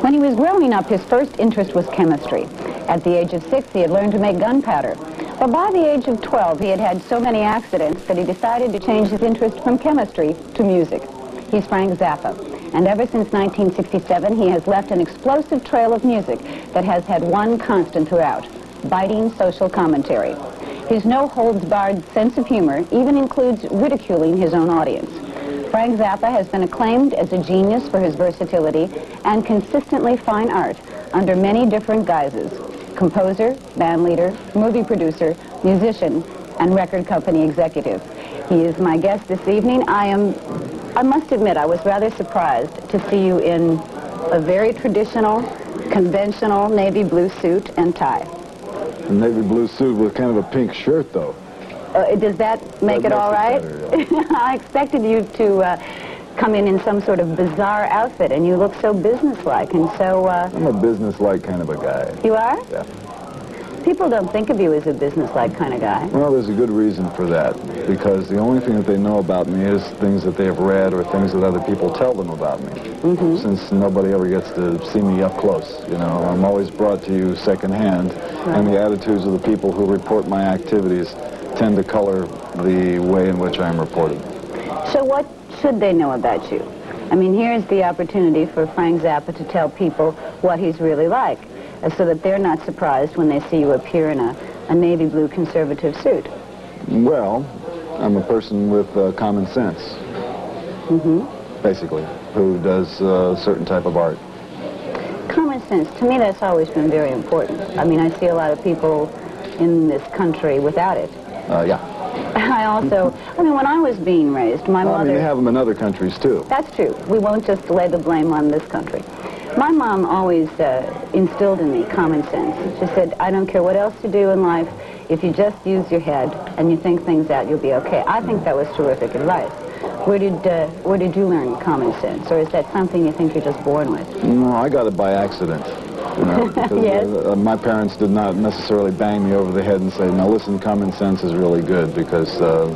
When he was growing up, his first interest was chemistry. At the age of six, he had learned to make gunpowder. But by the age of 12, he had had so many accidents that he decided to change his interest from chemistry to music. He's Frank Zappa. And ever since 1967, he has left an explosive trail of music that has had one constant throughout, biting social commentary. His no-holds-barred sense of humor even includes ridiculing his own audience. Frank Zappa has been acclaimed as a genius for his versatility and consistently fine art under many different guises. Composer, band leader, movie producer, musician, and record company executive. He is my guest this evening. I am, I must admit, I was rather surprised to see you in a very traditional, conventional navy blue suit and tie. A navy blue suit with kind of a pink shirt, though. Uh, does that make That it all right? it better, I expected you to uh, come in in some sort of bizarre outfit, and you look so businesslike, and so uh, I'm a business-like kind of a guy. you are? Yeah. People don't think of you as a businesslike kind of guy. Well, there's a good reason for that, because the only thing that they know about me is things that they have read or things that other people tell them about me. Mm-hmm. Since nobody ever gets to see me up close, you know, I'm always brought to you secondhand, and the attitudes of the people who report my activities tend to color the way in which I'm reported. So what should they know about you? I mean, here's the opportunity for Frank Zappa to tell people what he's really like, so that they're not surprised when they see you appear in a, a navy blue conservative suit. Well, I'm a person with uh, common sense, Mm-hmm. basically, who does uh, a certain type of art. Common sense, to me, that's always been very important. I mean, I see a lot of people in this country without it. Uh, yeah. I also, I mean, when I was being raised, my Well, I mean, mother... they have them in other countries, too. That's true. We won't just lay the blame on this country. My mom always uh, instilled in me common sense. She said, I don't care what else you do in life, if you just use your head and you think things out, you'll be okay. I think that was terrific advice. Where did, uh, where did you learn common sense? Or is that something you think you're just born with? No, I got it by accident. You know, because, Yes. uh, uh, my parents did not necessarily bang me over the head and say, now listen, common sense is really good because, uh,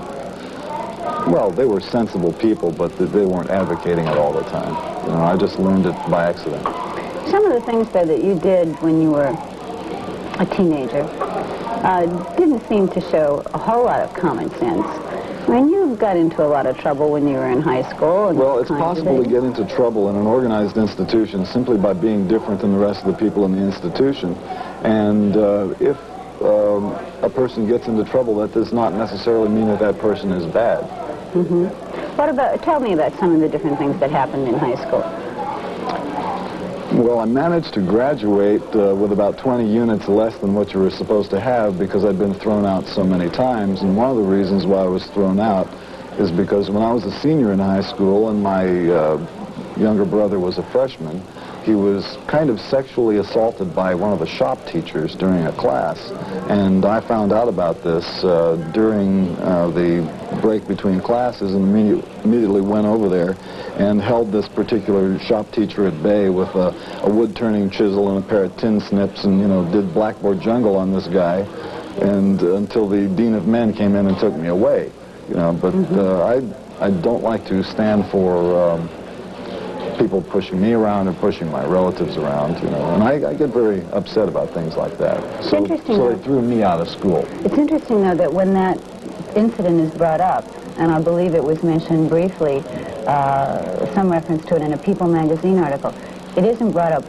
well, they were sensible people, but th- they weren't advocating it all the time. You know, I just learned it by accident. Some of the things, though, that you did when you were a teenager uh, didn't seem to show a whole lot of common sense. I mean, you got into a lot of trouble when you were in high school. And Well, it's possible to get into trouble in an organized institution simply by being different than the rest of the people in the institution. And uh, if um, a person gets into trouble, that does not necessarily mean that that person is bad. What about, tell me about some of the different things that happened in high school. Well, I managed to graduate uh, with about 20 units less than what you were supposed to have because I'd been thrown out so many times. And one of the reasons why I was thrown out is because when I was a senior in high school and my uh, younger brother was a freshman, he was kind of sexually assaulted by one of the shop teachers during a class. And I found out about this uh, during uh, the break between classes and immediate, immediately went over there and held this particular shop teacher at bay with a, a wood-turning chisel and a pair of tin snips and, you know, did blackboard jungle on this guy and uh, until the dean of men came in and took me away, you know. But uh, I, I don't like to stand for um, people pushing me around and pushing my relatives around, you know. And I, I get very upset about things like that. So, interesting, so though. they threw me out of school. It's interesting, though, that when that incident is brought up, and I believe it was mentioned briefly, uh, some reference to it in a People magazine article, it isn't brought up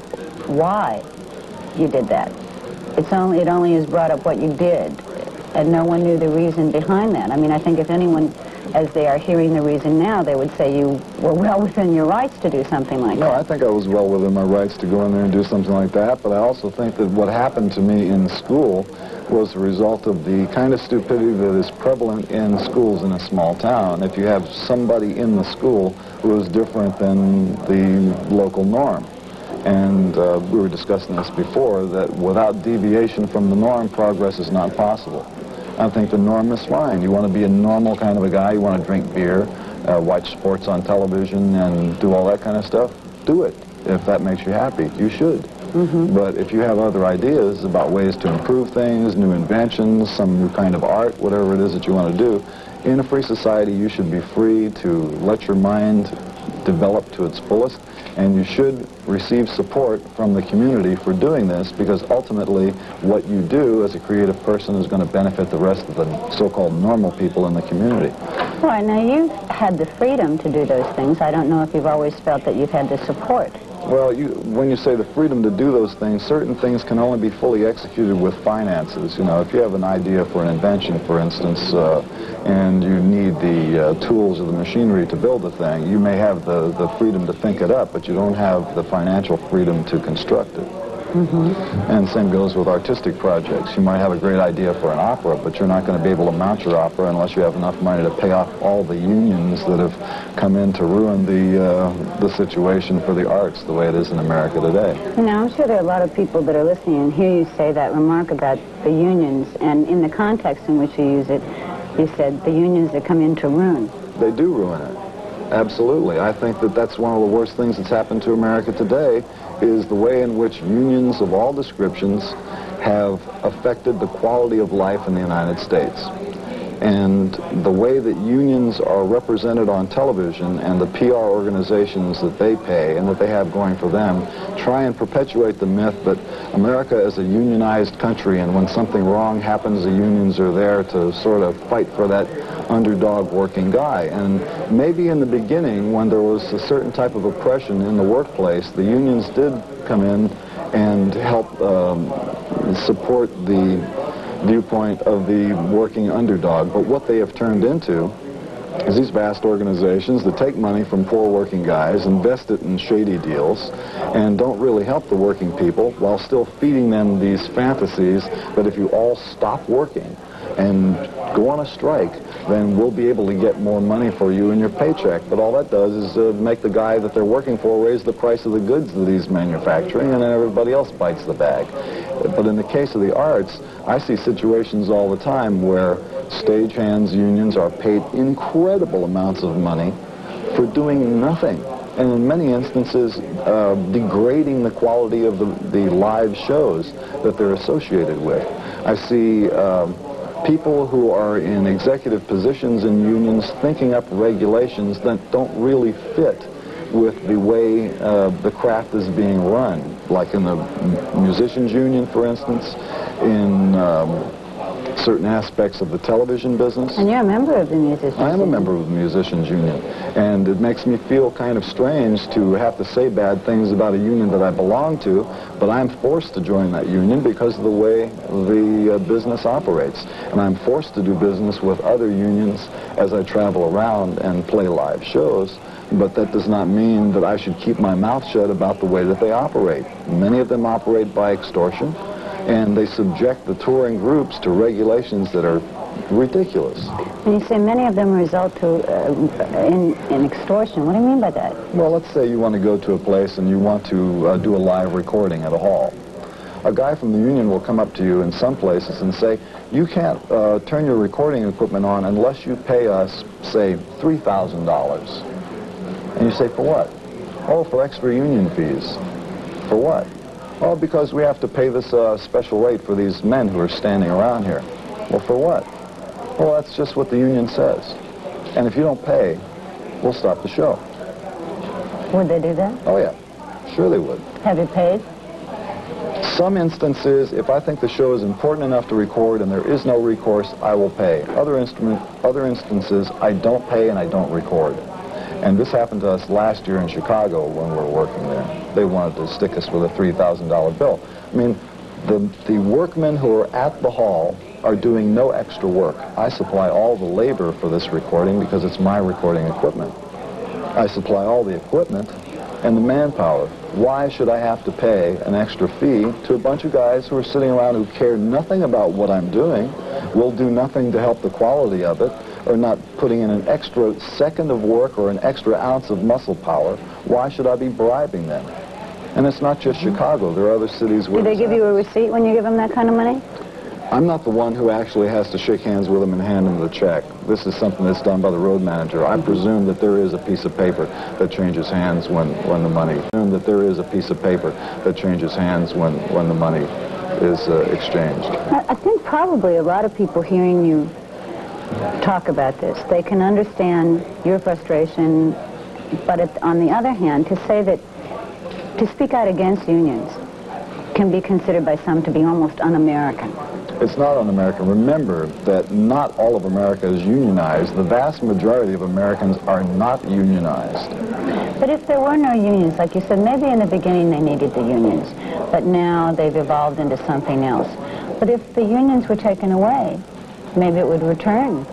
why you did that. It's only, it only is brought up what you did, and no one knew the reason behind that. I mean, I think if anyone, as they are hearing the reason now, they would say you were well within your rights to do something like No, that. No, I think I was well within my rights to go in there and do something like that, but I also think that what happened to me in school was the result of the kind of stupidity that is prevalent in schools in a small town. If you have somebody in the school who is different than the local norm. And uh, we were discussing this before, that without deviation from the norm, progress is not possible. I think the norm is fine. You want to be a normal kind of a guy, you want to drink beer, uh, watch sports on television, and do all that kind of stuff, do it. If that makes you happy, you should. But if you have other ideas about ways to improve things, new inventions, some new kind of art, whatever it is that you want to do, in a free society, you should be free to let your mind develop to its fullest. And you should receive support from the community for doing this because ultimately what you do as a creative person is going to benefit the rest of the so-called normal people in the community. Right, now you've had the freedom to do those things. I don't know if you've always felt that you've had the support. Well, you, when you say the freedom to do those things, certain things can only be fully executed with finances. You know, if you have an idea for an invention, for instance, uh, and you need the uh, tools or the machinery to build the thing, you may have the, the freedom to think it up, but you don't have the financial freedom to construct it. Mm -hmm. And same goes with artistic projects. You might have a great idea for an opera, but you're not going to be able to mount your opera unless you have enough money to pay off all the unions that have come in to ruin the, uh, the situation for the arts the way it is in America today. Now, I'm sure there are a lot of people that are listening and hear you say that remark about the unions, and in the context in which you use it, you said the unions that come in to ruin. They do ruin it. Absolutely. I think that that's one of the worst things that's happened to America today is the way in which unions of all descriptions have affected the quality of life in the United States. And the way that unions are represented on television and the PR organizations that they pay and that they have going for them try and perpetuate the myth that America is a unionized country and when something wrong happens, the unions are there to sort of fight for that underdog working guy. And maybe in the beginning, when there was a certain type of oppression in the workplace, the unions did come in and help um, support the viewpoint of the working underdog. But what they have turned into is these vast organizations that take money from poor working guys, invest it in shady deals, and don't really help the working people while still feeding them these fantasies that if you all stop working and go on a strike, then we'll be able to get more money for you in your paycheck. But all that does is uh, make the guy that they're working for raise the price of the goods that he's manufacturing, and then everybody else bites the bag. But in the case of the arts, I see situations all the time where stagehands unions are paid incredible amounts of money for doing nothing and in many instances uh, degrading the quality of the, the live shows that they're associated with. I see um, people who are in executive positions in unions thinking up regulations that don't really fit with the way uh, the craft is being run, like in the musicians union, for instance, in um, certain aspects of the television business. And you're a member of the Musicians I am a member of the Musicians Union. And it makes me feel kind of strange to have to say bad things about a union that I belong to, but I'm forced to join that union because of the way the uh, business operates. And I'm forced to do business with other unions as I travel around and play live shows but that does not mean that I should keep my mouth shut about the way that they operate. Many of them operate by extortion and they subject the touring groups to regulations that are ridiculous. And you say many of them result to uh, in, in extortion. What do you mean by that? Well, let's say you want to go to a place and you want to uh, do a live recording at a hall. A guy from the union will come up to you in some places and say, you can't uh, turn your recording equipment on unless you pay us, say, $3,000. And you say, for what? Oh, for extra union fees. For what? Well, because we have to pay this uh, special rate for these men who are standing around here. Well, for what? Well, that's just what the union says. And if you don't pay, we'll stop the show. Would they do that? Oh, yeah. Sure they would. Have you paid? Some instances, if I think the show is important enough to record and there is no recourse, I will pay. Other, instrument, other instances, I don't pay and I don't record. And this happened to us last year in Chicago when we were working there. They wanted to stick us with a $3,000 bill. I mean, the, the workmen who are at the hall are doing no extra work. I supply all the labor for this recording because it's my recording equipment. I supply all the equipment and the manpower. Why should I have to pay an extra fee to a bunch of guys who are sitting around who care nothing about what I'm doing, will do nothing to help the quality of it, or not putting in an extra second of work or an extra ounce of muscle power, why should I be bribing them? And it's not just Chicago. There are other cities where... Do they give you a receipt when you give them that kind of money? I'm not the one who actually has to shake hands with them and hand them the check. This is something that's done by the road manager. I presume that there is a piece of paper that changes hands when, when the money... I presume that there is a piece of paper that changes hands when, when the money is uh, exchanged. I think probably a lot of people hearing you talk about this. They can understand your frustration but it, on the other hand, to say that to speak out against unions can be considered by some to be almost un-American. It's not un-American. Remember that not all of America is unionized. The vast majority of Americans are not unionized. But if there were no unions, like you said, maybe in the beginning they needed the unions, but now they've evolved into something else. But if the unions were taken away, maybe it would return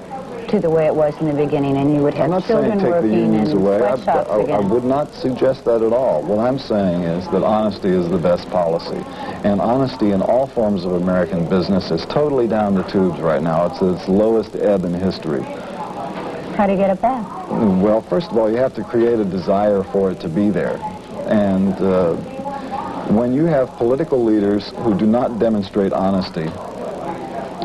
to the way it was in the beginning, and you would have I'm not children saying take working the unions and away. I, I, I would not suggest that at all. What I'm saying is that honesty is the best policy. And honesty in all forms of American business is totally down the tubes right now. It's its lowest ebb in history. How do you get it back? Well, first of all, you have to create a desire for it to be there. And uh, when you have political leaders who do not demonstrate honesty,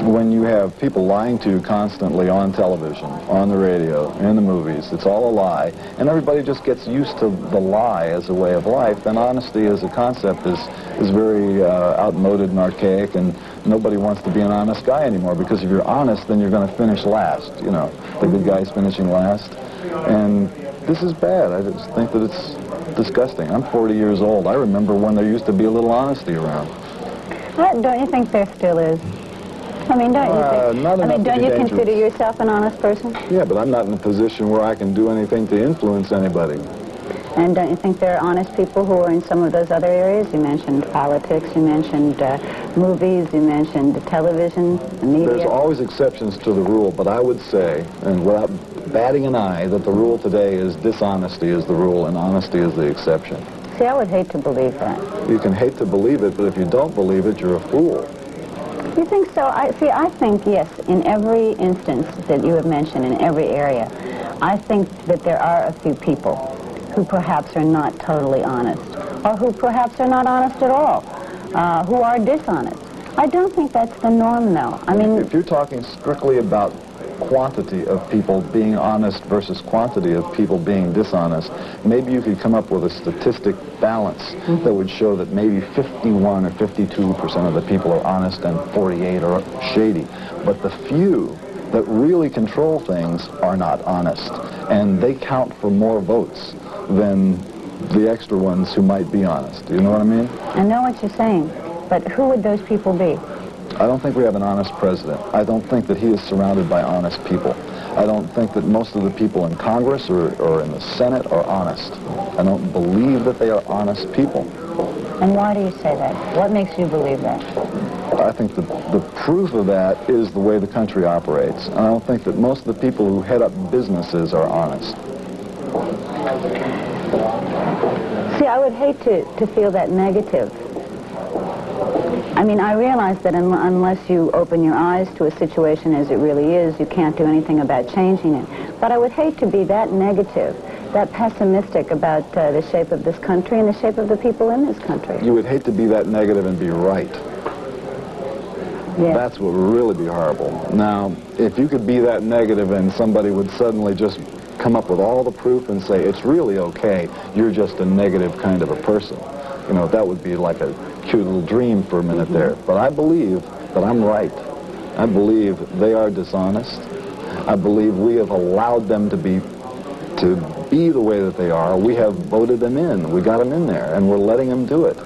when you have people lying to you constantly on television, on the radio, in the movies, it's all a lie, and everybody just gets used to the lie as a way of life, then honesty as a concept is, is very uh, outmoded and archaic, and nobody wants to be an honest guy anymore, because if you're honest, then you're going to finish last, you know. The good guy's finishing last. And this is bad. I just think that it's disgusting. I'm 40 years old. I remember when there used to be a little honesty around. Don't you think there still is? I mean, don't Uh, you think? I mean, don't you consider yourself an honest person? Yeah, but I'm not in a position where I can do anything to influence anybody. And don't you think there are honest people who are in some of those other areas? You mentioned politics, you mentioned uh, movies, you mentioned television, the media. There's always exceptions to the rule, but I would say, and without batting an eye, that the rule today is dishonesty is the rule and honesty is the exception. See, I would hate to believe that. You can hate to believe it, but if you don't believe it, you're a fool. You think so? I see. I think yes. In every instance that you have mentioned, in every area, I think that there are a few people who perhaps are not totally honest, or who perhaps are not honest at all, uh, who are dishonest. I don't think that's the norm, though. I mean, If you're talking strictly about quantity of people being honest versus quantity of people being dishonest, maybe you could come up with a statistic balance mm-hmm. that would show that maybe 51 or 52 percent of the people are honest and 48 are shady. But the few that really control things are not honest, and they count for more votes than the extra ones who might be honest. Do you know what I mean? I know what you're saying, but who would those people be? I don't think we have an honest president. I don't think that he is surrounded by honest people. I don't think that most of the people in Congress or, or in the Senate are honest. I don't believe that they are honest people. And why do you say that? What makes you believe that? I think the, the proof of that is the way the country operates. And I don't think that most of the people who head up businesses are honest. See, I would hate to, to feel that negative. I mean, I realize that un- unless you open your eyes to a situation as it really is, you can't do anything about changing it. But I would hate to be that negative, that pessimistic about uh, the shape of this country and the shape of the people in this country. You would hate to be that negative and be right. Yeah. That's what would really be horrible. Now, if you could be that negative and somebody would suddenly just come up with all the proof and say, it's really okay, you're just a negative kind of a person. You know, that would be like a cute little dream for a minute there. But I believe that I'm right. I believe they are dishonest. I believe we have allowed them to be to be the way that they are. We have voted them in. We got them in there, and we're letting them do it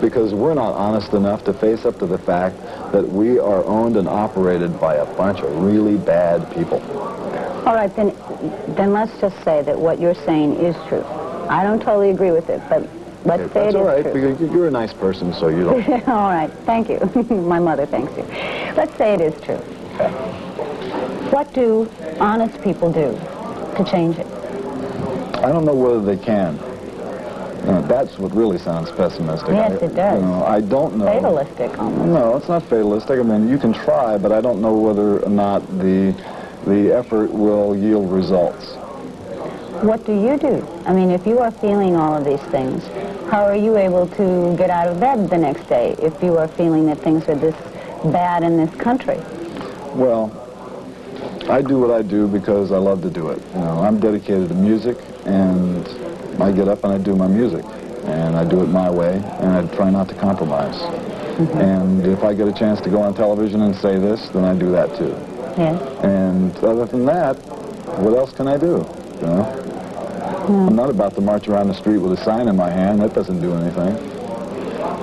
because we're not honest enough to face up to the fact that we are owned and operated by a bunch of really bad people. All right, then, then let's just say that what you're saying is true. I don't totally agree with it, but let's If say that's it all true. because you're a nice person, so you don't. All right, thank you. My mother thanks you. Let's say it is true. What do honest people do to change it? I don't know whether they can. Uh, that's what really sounds pessimistic. Yes, I, it does. You know, I don't know. Fatalistic almost. No, it's not fatalistic. I mean, you can try, but I don't know whether or not the the effort will yield results. What do you do? I mean, if you are feeling all of these things, how are you able to get out of bed the next day if you are feeling that things are this bad in this country? Well, I do what I do because I love to do it. You know, I'm dedicated to music, and I get up and I do my music, and I do it my way, and I try not to compromise. Mm-hmm. And if I get a chance to go on television and say this, then I do that too. Yes. And other than that, what else can I do? You know? I'm not about to march around the street with a sign in my hand. That doesn't do anything.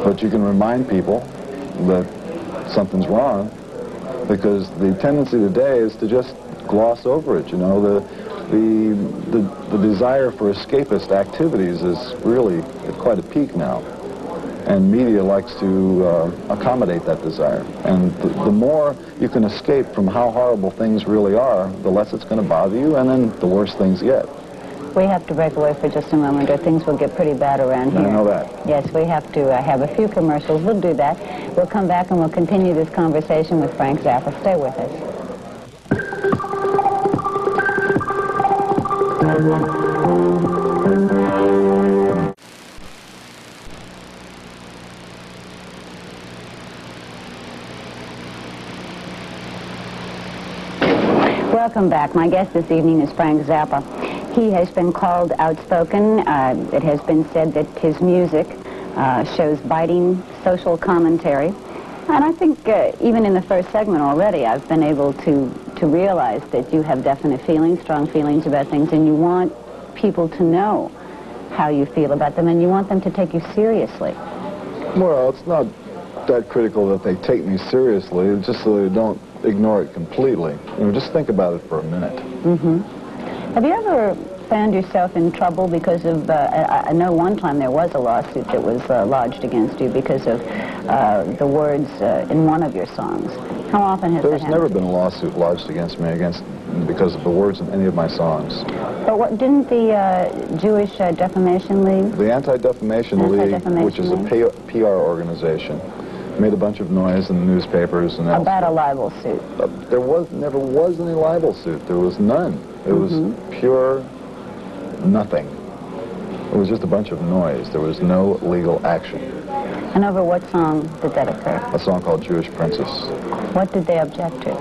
But you can remind people that something's wrong because the tendency today is to just gloss over it. You know, the, the, the, the desire for escapist activities is really at quite a peak now. And media likes to uh, accommodate that desire. And the, the more you can escape from how horrible things really are, the less it's going to bother you, and then the worse things get. We have to break away for just a moment, or things will get pretty bad around here. I know that. Yes, we have to uh, have a few commercials. We'll do that. We'll come back and we'll continue this conversation with Frank Zappa. Stay with us. Welcome back. My guest this evening is Frank Zappa. He has been called outspoken. Uh, it has been said that his music uh, shows biting social commentary. And I think uh, even in the first segment already, I've been able to, to realize that you have definite feelings, strong feelings about things, and you want people to know how you feel about them, and you want them to take you seriously. Well, it's not that critical that they take me seriously. It's just so they don't ignore it completely. You know, just think about it for a minute. Have you ever found yourself in trouble because of, uh, I, I know one time there was a lawsuit that was uh, lodged against you because of uh, the words uh, in one of your songs. How often has There's that never been a lawsuit lodged against me against because of the words in any of my songs. But what, didn't the uh, Jewish uh, Defamation League, The Anti-Defamation League, Anti-Defamation which is a League. P- PR organization, made a bunch of noise in the newspapers and about a libel suit? Uh, There was never was any libel suit. There was none. It was Mm-hmm. pure nothing. It was just a bunch of noise. There was no legal action. And over what song did that occur? A song called Jewish Princess. What did they object to?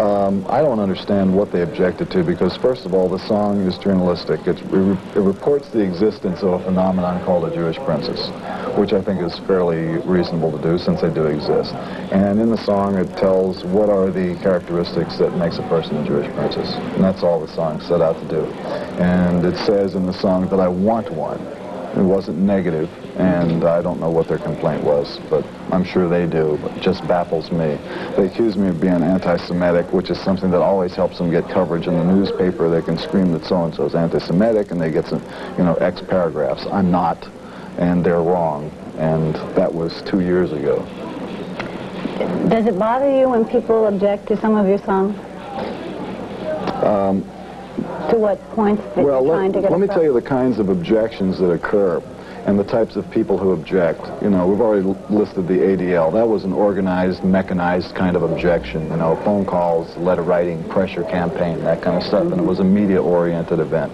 Um, I don't understand what they objected to because, first of all, the song is journalistic. It, re- it reports the existence of a phenomenon called a Jewish princess, which I think is fairly reasonable to do since they do exist. And in the song, it tells what are the characteristics that makes a person a Jewish princess. And that's all the song set out to do. And it says in the song that I want one. It wasn't negative, and I don't know what their complaint was, but I'm sure they do. It just baffles me. They accuse me of being anti-Semitic, which is something that always helps them get coverage in the newspaper. They can scream that so-and-so is anti-Semitic, and they get some, you know, X paragraphs. I'm not, and they're wrong, and that was two years ago. Does it bother you when people object to some of your songs? to what points that Um, Well, you're trying let, to get let me tell you the kinds of objections that occur and the types of people who object. You know, we've already listed the ADL. That was an organized, mechanized kind of objection. You know, phone calls, letter writing, pressure campaign, that kind of stuff. And it was a media-oriented event.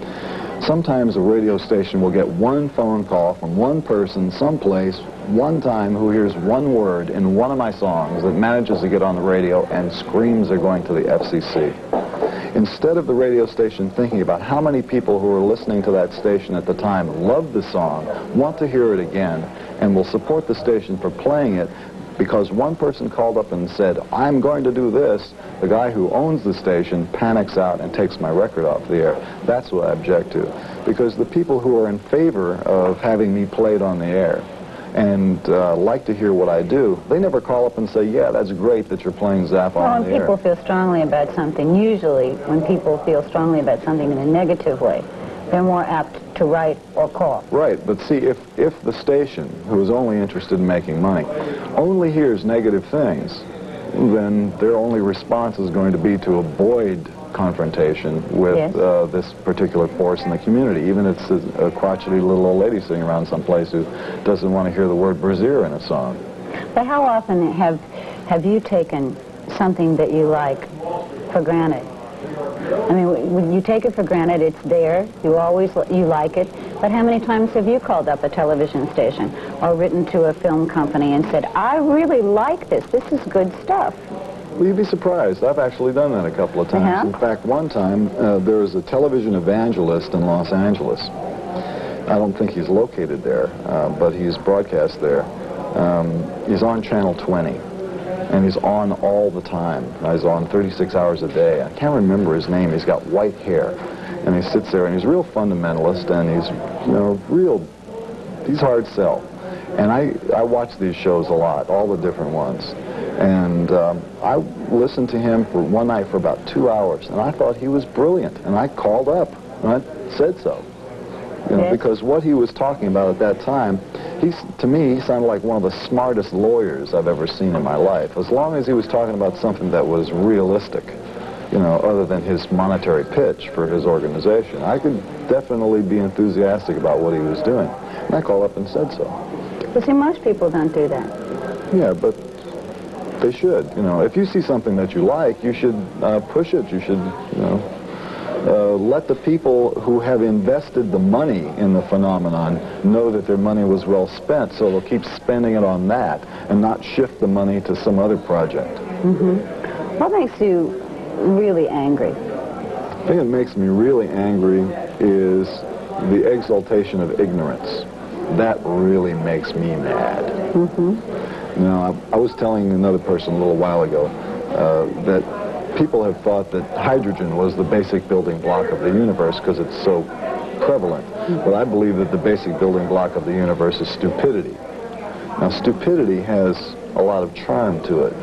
Sometimes a radio station will get one phone call from one person someplace, one time, who hears one word in one of my songs that manages to get on the radio and screams they're going to the FCC. Instead of the radio station thinking about how many people who were listening to that station at the time love the song, want to hear it again, and will support the station for playing it, because one person called up and said, I'm going to do this, the guy who owns the station panics out and takes my record off the air. That's what I object to. Because the people who are in favor of having me played on the air and uh, like to hear what I do, they never call up and say, yeah, that's great that you're playing Zappa Well, on when the air. people feel strongly about something, usually when people feel strongly about something in a negative way, they're more apt to write or call. Right, but see, if, if the station, who is only interested in making money, only hears negative things, then their only response is going to be to avoid confrontation with Yes. uh, this particular force in the community, even if it's a, a crotchety little old lady sitting around someplace who doesn't want to hear the word brazier in a song. But how often have have you taken something that you like for granted? I mean, when you take it for granted, it's there. You always you like it. But how many times have you called up a television station or written to a film company and said, "I really like this. This is good stuff." Well, you'd be surprised. I've actually done that a couple of times. Yeah? In fact, one time, uh, there was a television evangelist in Los Angeles. I don't think he's located there, uh, but he's broadcast there. Um, he's on Channel 20, and he's on all the time. He's on 36 hours a day. I can't remember his name. He's got white hair, and he sits there and he's a real fundamentalist and he's, you know, real, he's hard sell. And I, I watch these shows a lot, all the different ones. And um, I listened to him for one night for about two hours, and I thought he was brilliant. And I called up, and I said so. You know, Yes. because what he was talking about at that time, he's, to me, he sounded like one of the smartest lawyers I've ever seen in my life. As long as he was talking about something that was realistic, you know, other than his monetary pitch for his organization, I could definitely be enthusiastic about what he was doing. And I called up and said so. But see, most people don't do that. Yeah, but they should. You know, if you see something that you like, you should uh, push it. You should, you know, uh, let the people who have invested the money in the phenomenon know that their money was well spent, so they'll keep spending it on that and not shift the money to some other project. Mm -hmm. What makes you really angry? The thing that makes me really angry is the exaltation of ignorance. That really makes me mad. You know, I, I was telling another person a little while ago uh, that people have thought that hydrogen was the basic building block of the universe because it's so prevalent. But I believe that the basic building block of the universe is stupidity. Now, stupidity has a lot of charm to it,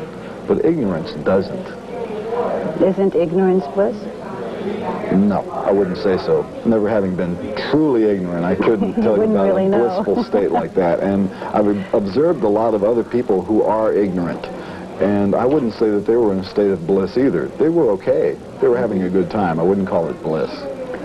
but ignorance doesn't. Isn't ignorance bliss? No, I wouldn't say so. Never having been truly ignorant, I couldn't tell you about really a blissful state like that. And I've observed a lot of other people who are ignorant. And I wouldn't say that they were in a state of bliss either. They were okay. They were having a good time. I wouldn't call it bliss.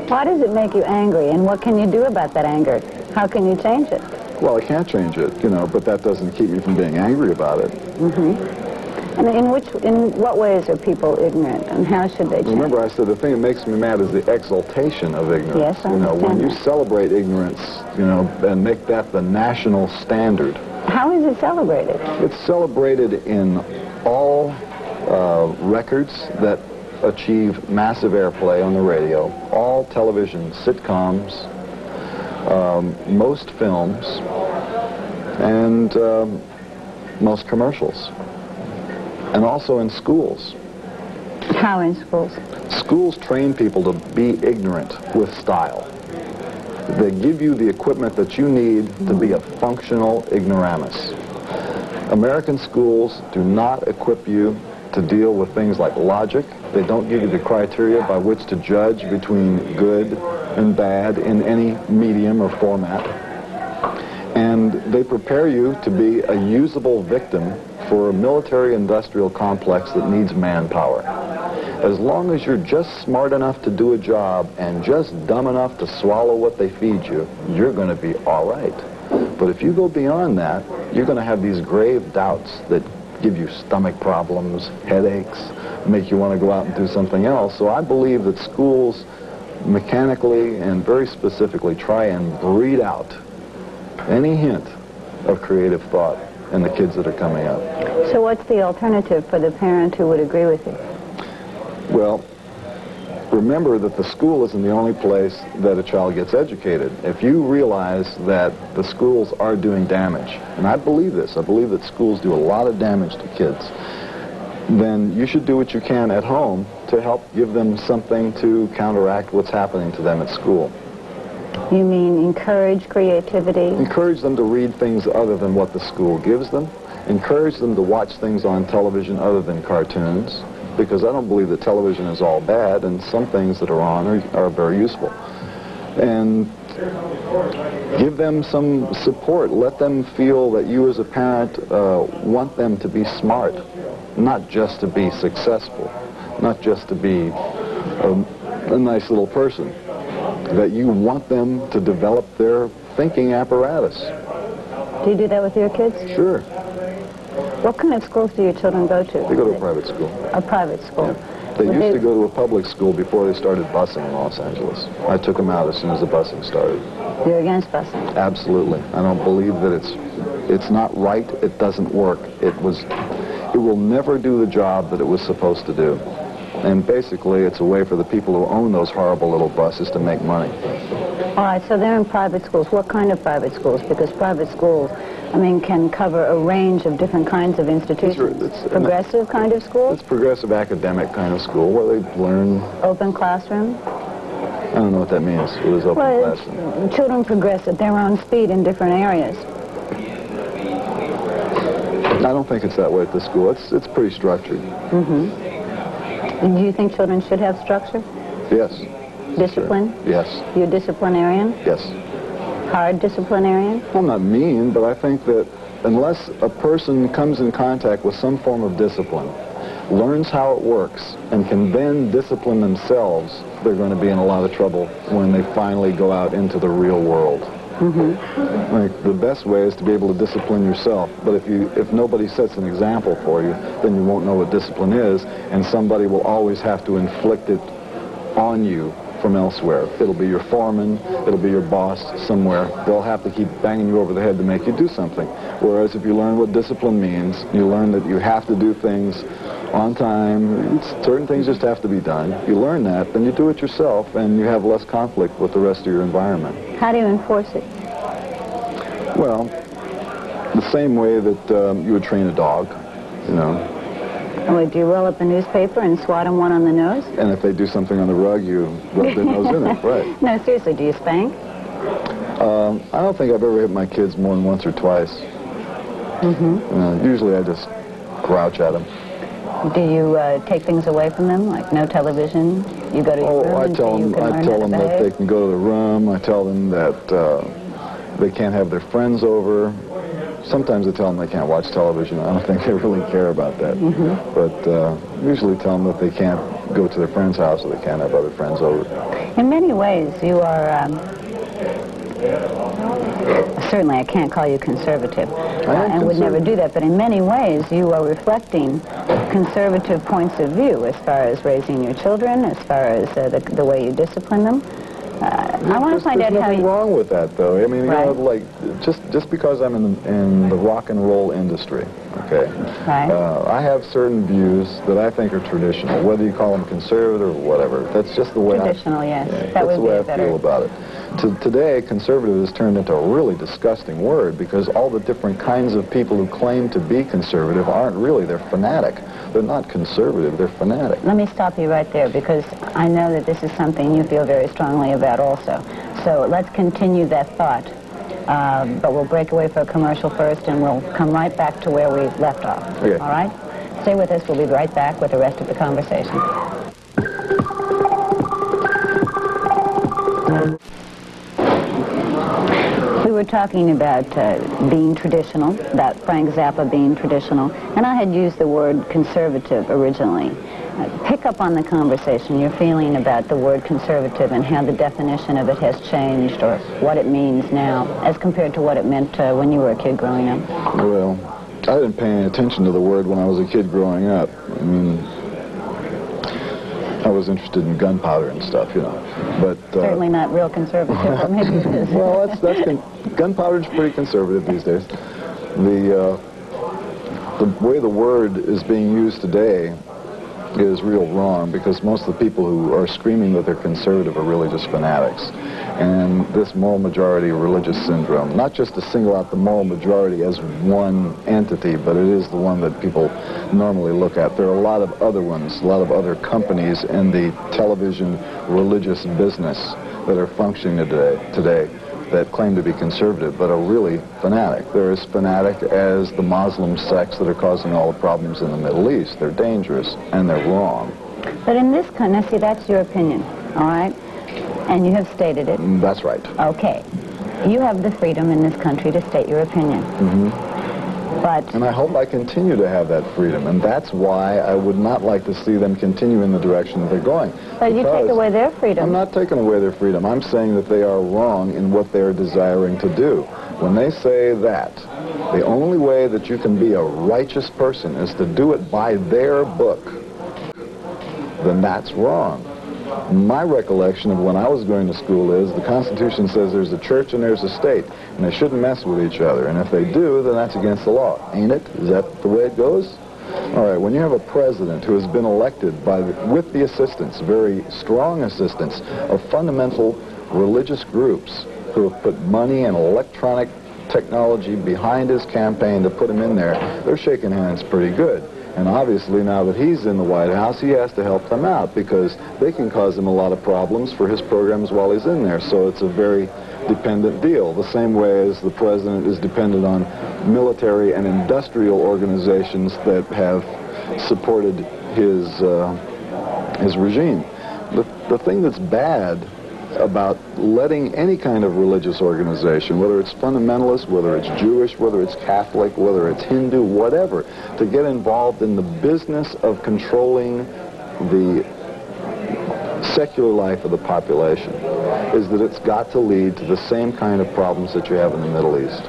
Why does it make you angry, and what can you do about that anger? How can you change it? Well, I can't change it, you know, but that doesn't keep me from being angry about it. Mm-hmm. And in which, in what ways are people ignorant, and how should they change? Remember, I said the thing that makes me mad is the exaltation of ignorance. Yes, I you know, when understand you celebrate ignorance, you know, and make that the national standard, How is it celebrated? It's celebrated in all uh, records that achieve massive airplay on the radio, all television sitcoms, um, most films, and um, most commercials, and also in schools. How in schools? Schools train people to be ignorant with style. They give you the equipment that you need to be a functional ignoramus. American schools do not equip you to deal with things like logic. They don't give you the criteria by which to judge between good and bad in any medium or format. And they prepare you to be a usable victim for a military-industrial complex that needs manpower. As long as you're just smart enough to do a job and just dumb enough to swallow what they feed you, you're going to be all right. But if you go beyond that, you're going to have these grave doubts that give you stomach problems, headaches, make you want to go out and do something else. So I believe that schools mechanically and very specifically try and breed out any hint of creative thought in the kids that are coming up. So what's the alternative for the parent who would agree with you? Well, remember that the school isn't the only place that a child gets educated. If you realize that the schools are doing damage, and I believe this, I believe that schools do a lot of damage to kids, then you should do what you can at home to help give them something to counteract what's happening to them at school. You mean encourage creativity? Encourage them to read things other than what the school gives them. Encourage them to watch things on television other than cartoons, because I don't believe that television is all bad, and some things that are on are, are very useful. And give them some support. Let them feel that you as a parent uh, want them to be smart, not just to be successful, not just to be a, a nice little person that you want them to develop their thinking apparatus. Do you do that with your kids? Sure. What kind of schools do your children go to? They go to a private school. A private school. They Would used to go to a public school before they started busing in Los Angeles. I took them out as soon as the busing started. You're against busing. Absolutely. I don't believe that it's it's not right. It doesn't work. It was it will never do the job that it was supposed to do. And basically, it's a way for the people who own those horrible little buses to make money. All right, so they're in private schools. What kind of private schools? Because private schools, I mean, can cover a range of different kinds of institutions. It's- it's- Progressive kind of school? It's progressive academic kind of school where they learn Open classroom? I don't know what that means. It was open Well, class. children progress at their own speed in different areas. I don't think it's that way at the school. It's it's pretty structured. Mm-hmm. Do you think children should have structure? Yes. Discipline? Yes. You a disciplinarian? Yes. Hard disciplinarian? Well, I'm not mean, but I think that unless a person comes in contact with some form of discipline, learns how it works, and can then discipline themselves, they're going to be in a lot of trouble when they finally go out into the real world. Mm-hmm. Like the best way is to be able to discipline yourself. But if you if nobody sets an example for you, then you won't know what discipline is, and somebody will always have to inflict it on you from elsewhere. It'll be your foreman, it'll be your boss somewhere. They'll have to keep banging you over the head to make you do something. Whereas if you learn what discipline means, you learn that you have to do things on time, it's- certain things just have to be done. You learn that, then you do it yourself, and you have less conflict with the rest of your environment. How do you enforce it? Well, the same way that um, you would train a dog, you know, do you roll up a newspaper and swat them one on the nose? and if they do something on the rug, you rub their nose in it, right? No, seriously, do you spank? Um, I don't think I've ever hit my kids more than once or twice. Mm-hmm. usually I just grouch at them. Do you uh, take things away from them, like no television? You go to your room Oh, I tell them, I tell them that they can go to the room. I tell them that uh, they can't have their friends over. Sometimes I tell them they can't watch television. I don't think they really care about that. Mm-hmm. But uh, usually tell them that they can't go to their friend's house or they can't have other friends over. In many ways, you are. Um, certainly, I can't call you conservative, uh, and would never do that. But in many ways, you are reflecting conservative points of view as far as raising your children, as far as uh, the, the way you discipline them. Uh, I want to find out how you. wrong with that, though. I mean, you know, like just just because I'm in the, in the rock and roll industry, okay, Right. uh, I have certain views that I think are traditional. Whether you call them conservative or whatever, that's just the way Traditional, I, yes. Yeah, That that's the way I better- feel about it. To, today, conservative has turned into a really disgusting word because all the different kinds of people who claim to be conservative aren't really. They're fanatic. They're not conservative. They're fanatic. Let me stop you right there because I know that this is something you feel very strongly about also. So let's continue that thought. Uh, but we'll break away for a commercial first and we'll come right back to where we left off. Okay. All right? Stay with us. We'll be right back with the rest of the conversation. Were talking about uh, being traditional, about Frank Zappa being traditional, and I had used the word conservative originally. Uh, pick up on the conversation, your feeling about the word conservative and how the definition of it has changed or what it means now as compared to what it meant uh, when you were a kid growing up. Well, I didn't pay any attention to the word when I was a kid growing up. I mean, was interested in gunpowder and stuff, you know. But uh, Certainly not real conservative, maybe it is. well, that's that's con- gunpowder's pretty conservative these days. The uh, the way the word is being used today is real wrong because most of the people who are screaming that they're conservative are really just fanatics. And this moral majority religious syndrome, not just to single out the moral majority as one entity, but it is the one that people normally look at. There are a lot of other ones, a lot of other companies in the television religious business that are functioning today, today that claim to be conservative but are really fanatic. They're as fanatic as the Muslim sects that are causing all the problems in the Middle East. They're dangerous and they're wrong. But in this country, now see, that's your opinion, all right? And you have stated it. Mm, That's right. Okay. You have the freedom in this country to state your opinion. But And I hope I continue to have that freedom. And that's why I would not like to see them continue in the direction that they're going. but you take away their freedom. I'm not taking away their freedom. I'm saying that they are wrong in what they're desiring to do. When they say that, the only way that you can be a righteous person is to do it by their book, then that's wrong. My recollection of when I was going to school is the Constitution says there's a church and there's a state, and they shouldn't mess with each other. And if they do, then that's against the law. Ain't it? Is that the way it goes? All right, when you have a president who has been elected by with the assistance, very strong assistance, of fundamental religious groups who have put money and electronic technology behind his campaign to put him in there, they're shaking hands pretty good. And obviously, now that he's in the White House, he has to help them out because they can cause him a lot of problems for his programs while he's in there. So it's a very dependent deal, the same way as the president is dependent on military and industrial organizations that have supported his, uh, his regime. The, the thing that's bad about letting any kind of religious organization, whether it's fundamentalist, whether it's Jewish, whether it's Catholic, whether it's Hindu, whatever, to get involved in the business of controlling the secular life of the population is that it's got to lead to the same kind of problems that you have in the Middle East.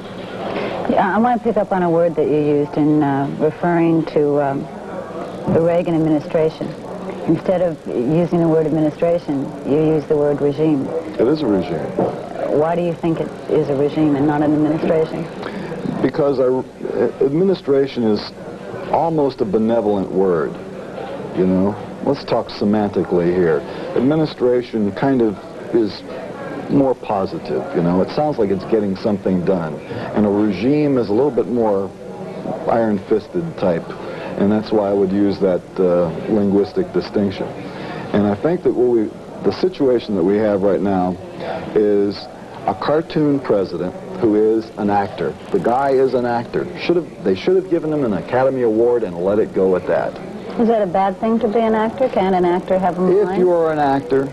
Yeah, I want to pick up on a word that you used in uh, referring to um, the Reagan administration. Instead of using the word administration, you use the word regime. It is a regime. Why do you think it is a regime and not an administration? Because our, administration is almost a benevolent word, you know? Let's talk semantically here. Administration kind of is more positive, you know? It sounds like it's getting something done. And a regime is a little bit more iron-fisted type and that's why I would use that uh, linguistic distinction. And I think that what we, the situation that we have right now is a cartoon president who is an actor. The guy is an actor. Should have, they should have given him an Academy Award and let it go at that. Is that a bad thing to be an actor? Can an actor have a mind? If you are an actor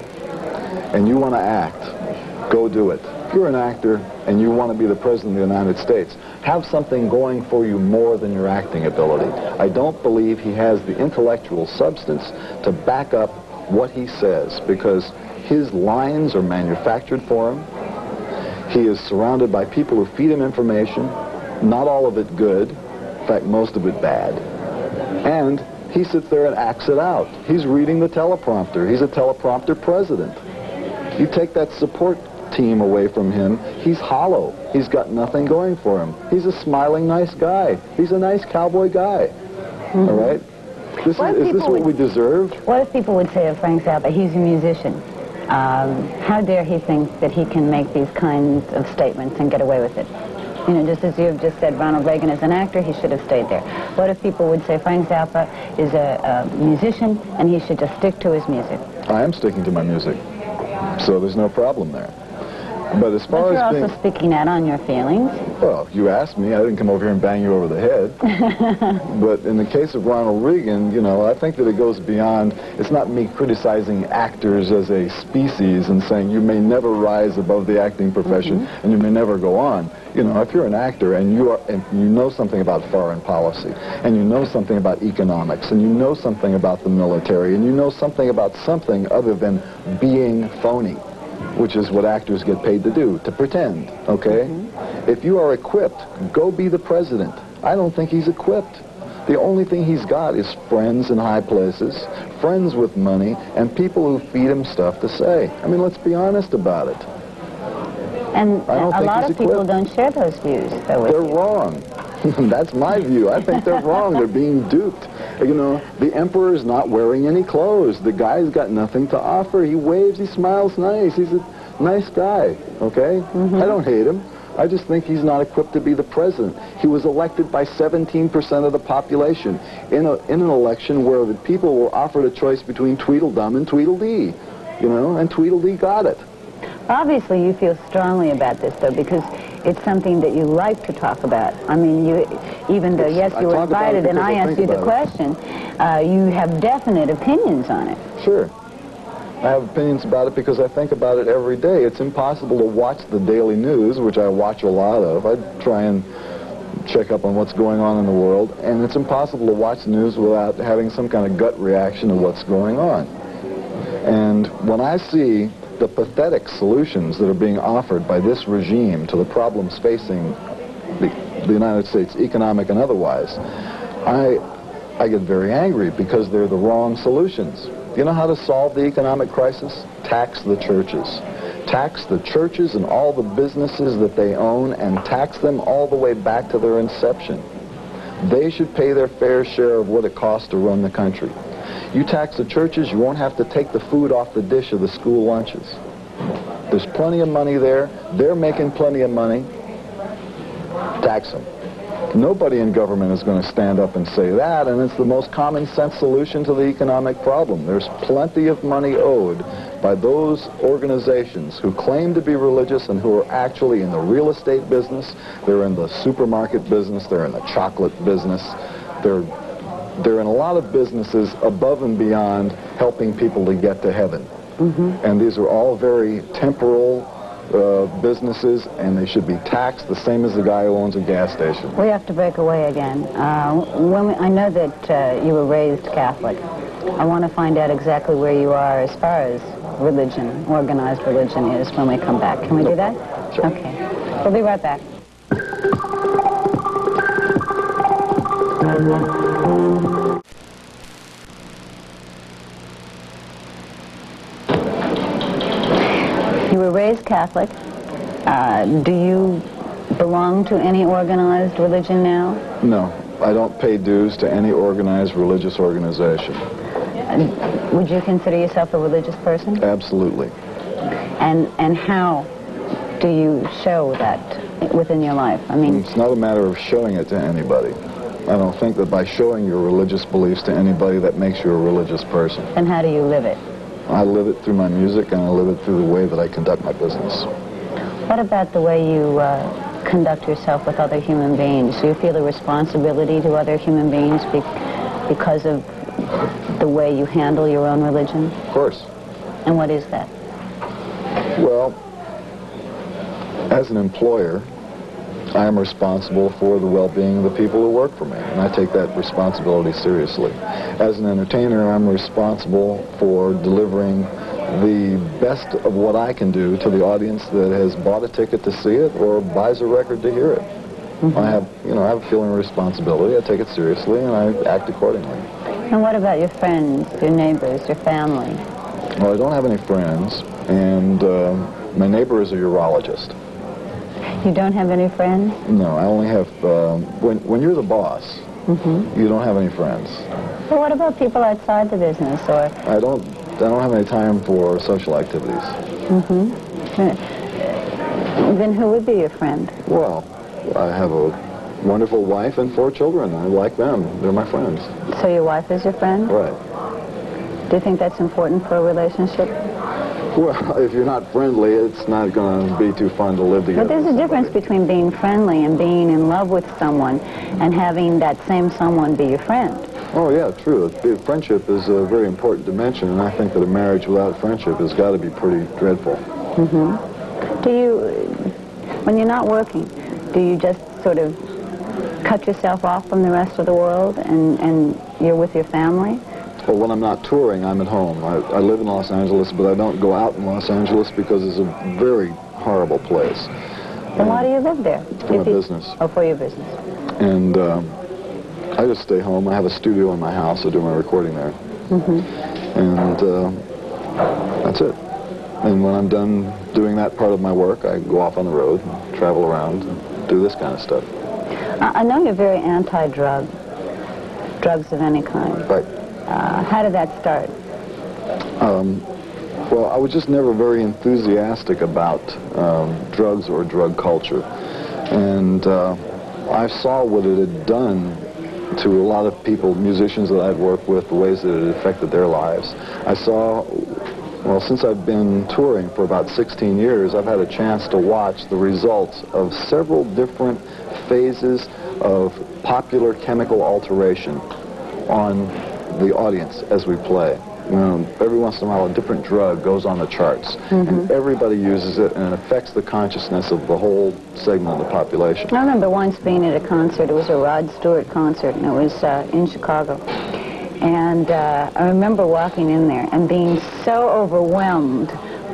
and you want to act, go do it. If you're an actor and you want to be the President of the United States, have something going for you more than your acting ability. I don't believe he has the intellectual substance to back up what he says because his lines are manufactured for him. He is surrounded by people who feed him information, not all of it good, in fact, most of it bad. And he sits there and acts it out. He's reading the teleprompter. He's a teleprompter president. You take that support team away from him, he's hollow. He's got nothing going for him. He's a smiling, nice guy. He's a nice cowboy guy. Mm-hmm. All right? This is, is this what would, we deserve? What if people would say of Frank Zappa, he's a musician? Um, how dare he think that he can make these kinds of statements and get away with it? You know, just as you have just said, Ronald Reagan is an actor, he should have stayed there. What if people would say Frank Zappa is a, a musician and he should just stick to his music? I am sticking to my music, so there's no problem there. But as far but you're as also being, speaking out on your feelings. Well, you asked me. I didn't come over here and bang you over the head. but in the case of Ronald Reagan, you know, I think that it goes beyond. It's not me criticizing actors as a species and saying you may never rise above the acting profession mm -hmm. and you may never go on. You know, if you're an actor and you are and you know something about foreign policy and you know something about economics and you know something about the military and you know something about something other than being phony which is what actors get paid to do, to pretend, okay? Mm -hmm. If you are equipped, go be the president. I don't think he's equipped. The only thing he's got is friends in high places, friends with money, and people who feed him stuff to say. I mean, let's be honest about it. And a lot of people don't share those views, though, They're you. wrong. That's my view. I think they're wrong. They're being duped. You know, the emperor's not wearing any clothes. The guy's got nothing to offer. He waves, he smiles nice. He's a nice guy, okay? Mm -hmm. I don't hate him. I just think he's not equipped to be the president. He was elected by 17% of the population in, a, in an election where the people were offered a choice between Tweedledum and Tweedledee, you know, and Tweedledee got it. Obviously, you feel strongly about this, though, because it's something that you like to talk about. I mean, you, even though, yes, you were invited and I asked you the question, uh, you have definite opinions on it. Sure. I have opinions about it because I think about it every day. It's impossible to watch the daily news, which I watch a lot of. I try and check up on what's going on in the world, and it's impossible to watch the news without having some kind of gut reaction to what's going on. And when I see the pathetic solutions that are being offered by this regime to the problems facing the, the United States, economic and otherwise, I, I get very angry because they're the wrong solutions. You know how to solve the economic crisis? Tax the churches. Tax the churches and all the businesses that they own and tax them all the way back to their inception. They should pay their fair share of what it costs to run the country. You tax the churches, you won't have to take the food off the dish of the school lunches. There's plenty of money there. They're making plenty of money. Tax them. Nobody in government is going to stand up and say that, and it's the most common sense solution to the economic problem. There's plenty of money owed by those organizations who claim to be religious and who are actually in the real estate business, they're in the supermarket business, they're in the chocolate business, they're, they're in a lot of businesses above and beyond helping people to get to heaven. Mm-hmm. And these are all very temporal uh, businesses, and they should be taxed the same as the guy who owns a gas station. We have to break away again. Uh, when we, I know that uh, you were raised Catholic. I want to find out exactly where you are as far as religion, organized religion is when we come back. Can we do that? Sure. Okay. We'll be right back. Catholic. Uh, do you belong to any organized religion now? No, I don't pay dues to any organized religious organization. Uh, would you consider yourself a religious person? Absolutely. And and how do you show that within your life? I mean, It's not a matter of showing it to anybody. I don't think that by showing your religious beliefs to anybody that makes you a religious person. And how do you live it? I live it through my music and I live it through the way that I conduct my business. What about the way you uh, conduct yourself with other human beings? Do you feel a responsibility to other human beings be- because of the way you handle your own religion? Of course. And what is that? Well, as an employer, I am responsible for the well-being of the people who work for me, and I take that responsibility seriously. As an entertainer, I'm responsible for delivering the best of what I can do to the audience that has bought a ticket to see it or buys a record to hear it. I have, you know, I have a feeling of responsibility. I take it seriously, and I act accordingly. And what about your friends, your neighbors, your family? Well, I don't have any friends, and uh, my neighbor is a urologist. You don't have any friends? No, I only have, um, when, when you're the boss, you don't have any friends. Well, what about people outside the business or I don't, I don't have any time for social activities. Mm-hmm. Then who would be your friend? Well, I have a wonderful wife and four children. I like them. They're my friends. So your wife is your friend? Right. Do you think that's important for a relationship? Well, if you're not friendly, it's not going to be too fun to live together. But there's a difference between being friendly and being in love with someone and having that same someone be your friend. Oh, yeah, true. Friendship is a very important dimension, and I think that a marriage without friendship has got to be pretty dreadful. Mm-hmm. Do you, when you're not working, do you just sort of cut yourself off from the rest of the world and, and you're with your family? Well, when I'm not touring, I'm at home. I, I live in Los Angeles, but I don't go out in Los Angeles because it's a very horrible place. Then why do you live there? For my you- business. Oh, for your business. And um, I just stay home. I have a studio in my house. I do my recording there. Mm -hmm. And uh, that's it. And when I'm done doing that part of my work, I go off on the road, and travel around, and do this kind of stuff. I, I know you're very anti-drug, drugs of any kind. Right. Uh, how did that start? Well, I was just never very enthusiastic about um, drugs or drug culture. And uh, I saw what it had done to a lot of people, musicians that I'd worked with, the ways that it affected their lives. I saw, well, since I've been touring for about 16 years, I've had a chance to watch the results of several different phases of popular chemical alteration on the audience as we play. Know, every once in a while, a different drug goes on the charts, and everybody uses it, and it affects the consciousness of the whole segment of the population. I remember once being at a concert. It was a Rod Stewart concert, and it was uh, in Chicago. And uh, I remember walking in there and being so overwhelmed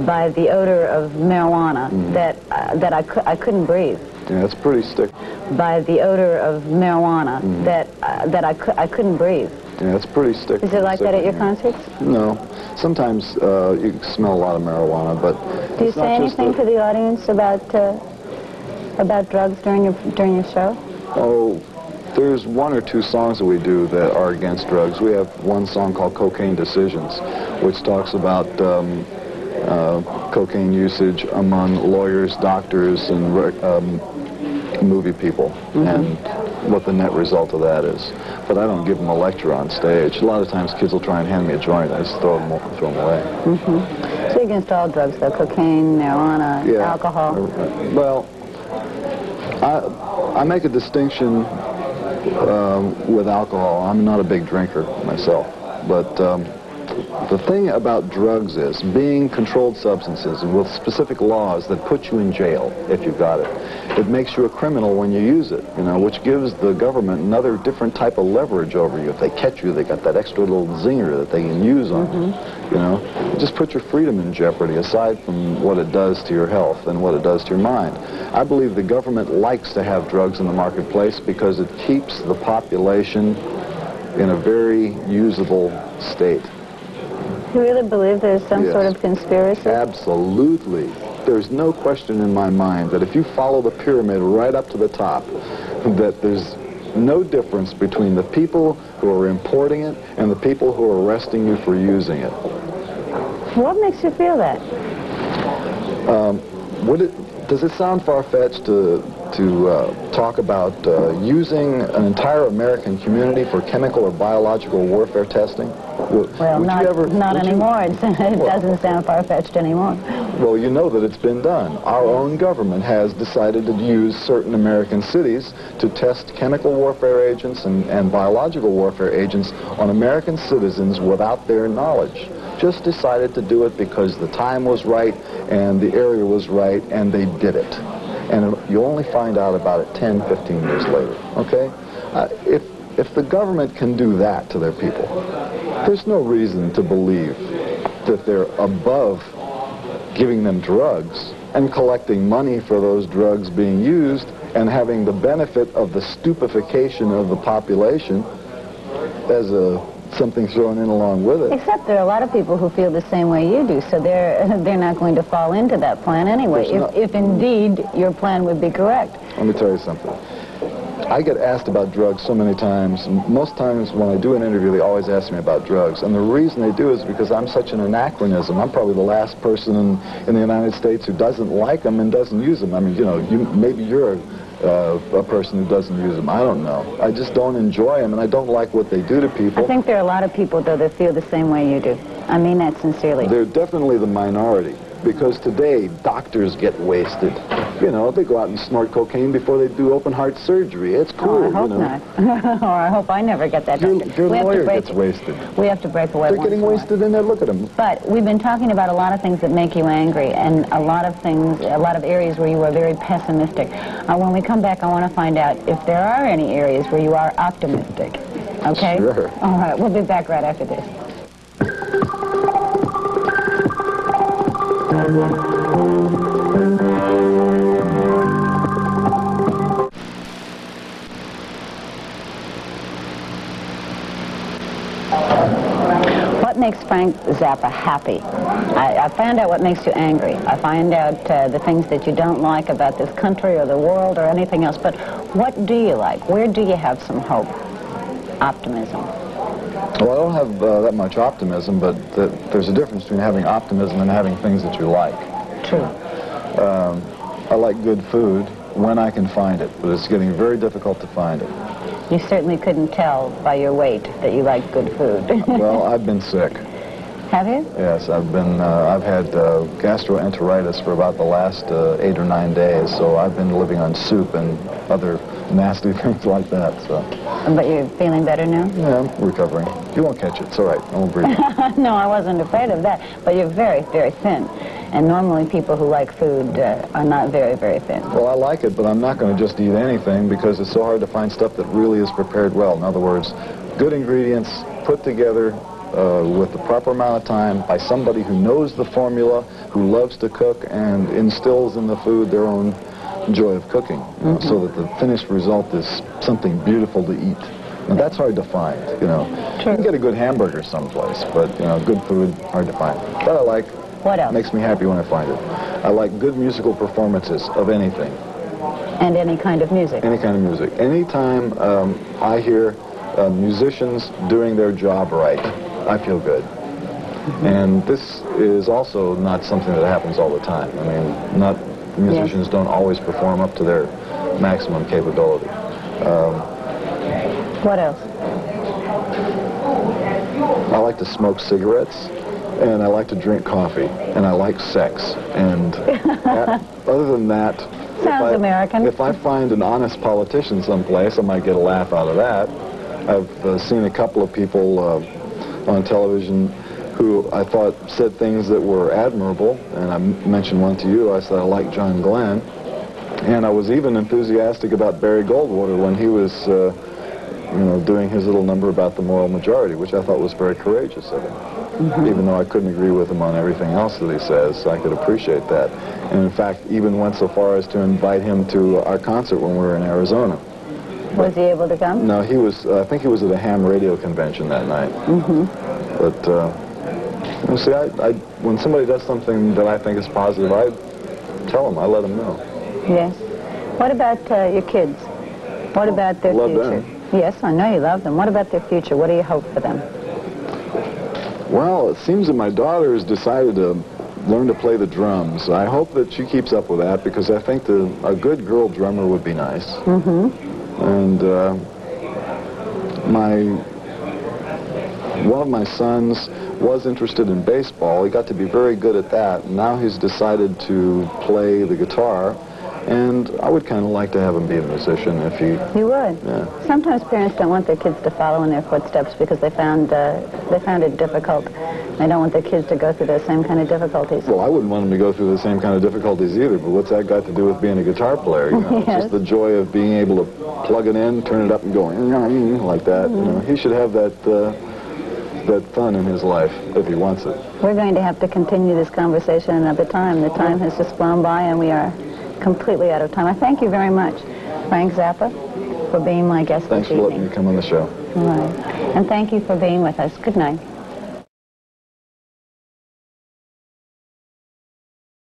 by the odor of marijuana that uh, that I, cou- I couldn't breathe. Yeah, it's pretty stick. By the odor of marijuana that uh, that I, cou- I couldn't breathe. Yeah, it's pretty stick. Is it like that at your concerts? No. Sometimes uh, you smell a lot of marijuana, but Do you say anything the- to the audience about uh, about drugs during your during your show? Oh, there's one or two songs that we do that are against drugs. We have one song called Cocaine Decisions, which talks about um, uh, cocaine usage among lawyers, doctors, and um, movie people. And what the net result of that is. But I don't give them a lecture on stage. A lot of times kids will try and hand me a joint. I just throw them, throw them away. Mm-hmm. So against all drugs, though, cocaine, marijuana, Yeah. alcohol. Well, I, I make a distinction um, with alcohol. I'm not a big drinker myself, but um, the thing about drugs is being controlled substances and with specific laws that put you in jail if you've got it. It makes you a criminal when you use it, you know, which gives the government another different type of leverage over you. If they catch you, they got that extra little zinger that they can use on you, mm-hmm. you know. It just put your freedom in jeopardy aside from what it does to your health and what it does to your mind. I believe the government likes to have drugs in the marketplace because it keeps the population in a very usable state. Do you really believe there's some Yes. sort of conspiracy? Absolutely. There's no question in my mind that if you follow the pyramid right up to the top, that there's no difference between the people who are importing it and the people who are arresting you for using it. What makes you feel that? Um, would it, does it sound far-fetched to, to uh, talk about uh, using an entire American community for chemical or biological warfare testing? Well, not, ever, not would you- anymore. It Well- doesn't sound far-fetched anymore. Well, you know that it's been done. Our own government has decided to use certain American cities to test chemical warfare agents and, and biological warfare agents on American citizens without their knowledge. Just decided to do it because the time was right and the area was right and they did it. And you only find out about it 10, 15 years later, okay? Uh, if, if the government can do that to their people, there's no reason to believe that they're above giving them drugs and collecting money for those drugs being used and having the benefit of the stupefaction of the population as a something thrown in along with it. Except there are a lot of people who feel the same way you do, so they're they're not going to fall into that plan anyway. If, not- if indeed your plan would be correct. Let me tell you something. I get asked about drugs so many times. and Most times when I do an interview, they always ask me about drugs. And the reason they do is because I'm such an anachronism. I'm probably the last person in, in the United States who doesn't like them and doesn't use them. I mean, you know, you, maybe you're uh, a person who doesn't use them. I don't know. I just don't enjoy them, and I don't like what they do to people. I think there are a lot of people, though, that feel the same way you do. I mean that sincerely. They're definitely the minority because today doctors get wasted. You know, they go out and snort cocaine before they do open heart surgery. It's cool. oh, I hope you know. not. or I hope I never get that. Your, your we have to lawyer break, gets wasted. We have to break away They're getting in a while. wasted in there. Look at them. But we've been talking about a lot of things that make you angry and a lot of things, a lot of areas where you are very pessimistic. Uh, when we come back, I want to find out if there are any areas where you are optimistic. Okay? Sure. All right. We'll be back right after this. What makes Frank Zappa happy? I, I found out what makes you angry. I find out uh, the things that you don't like about this country or the world or anything else. But what do you like? Where do you have some hope? Optimism. Well, I don't have uh, that much optimism, but th- there's a difference between having optimism and having things that you like. True. Um, I like good food when I can find it, but it's getting very difficult to find it. You certainly couldn't tell by your weight that you like good food. Well, I've been sick. have you? Yes, I've been. Uh, I've had uh, gastroenteritis for about the last uh, eight or nine days, so I've been living on soup and other nasty things like that. So, But you're feeling better now? yeah, I'm recovering. You won't catch it. It's all right. I won't breathe. no, I wasn't afraid of that. But you're very, very thin. And normally people who like food uh, are not very, very thin. Well, I like it, but I'm not going to just eat anything because it's so hard to find stuff that really is prepared well. In other words, good ingredients put together uh, with the proper amount of time by somebody who knows the formula, who loves to cook, and instills in the food their own joy of cooking, you know, so that the finished result is something beautiful to eat. And that's hard to find, you know. True. You can get a good hamburger someplace, but, you know, good food, hard to find. But I like, What else? makes me happy when I find it. I like good musical performances of anything And any kind of music. any kind of music. Anytime um, I hear uh, musicians doing their job right, I feel good. And this is also not something that happens all the time. I mean, not musicians don't always perform up to their maximum capability. Um, What else? I like to smoke cigarettes, and I like to drink coffee, and I like sex. And uh, other than that, if I- American. If I find an honest politician someplace, I might get a laugh out of that. I've uh, seen a couple of people uh, on television who I thought said things that were admirable, and I mentioned one to you. I said I like John Glenn, and I was even enthusiastic about Barry Goldwater when he was, uh, you know, doing his little number about the moral majority, which I thought was very courageous of him. Even though I couldn't agree with him on everything else that he says, I could appreciate that. And in fact, even went so far as to invite him to our concert when we were in Arizona. Was he able to come? No, he was, uh, I think he was at a ham radio convention that night. Mm-hmm. But, uh, you see, I, I, when somebody does something that I think is positive, I tell them, I let them know. Yes. What about uh, your kids? What about their Love future? them. Yes, I know you love them. What about their future? What do you hope for them? Well, it seems that my daughter has decided to learn to play the drums. I hope that she keeps up with that because I think the, a good girl drummer would be nice. Mm-hmm. And uh, my one of my sons was interested in baseball. He got to be very good at that. Now he's decided to play the guitar. And I would kind of like to have him be a musician if he... You would. Yeah. Sometimes parents don't want their kids to follow in their footsteps because they found uh, they found it difficult. They don't want their kids to go through those same kind of difficulties. Well, I wouldn't want him to go through the same kind of difficulties either, but what's that got to do with being a guitar player? You know? Yes. Just the joy of being able to plug it in, turn it up, and go like that. You know, he should have that uh, that fun in his life if he wants it. We're going to have to continue this conversation another time. The time has just flown by and we are completely out of time. I thank you very much, Frank Zappa, for being my guest Thanks this for letting me come on the show. All right. And thank you for being with us. Good night.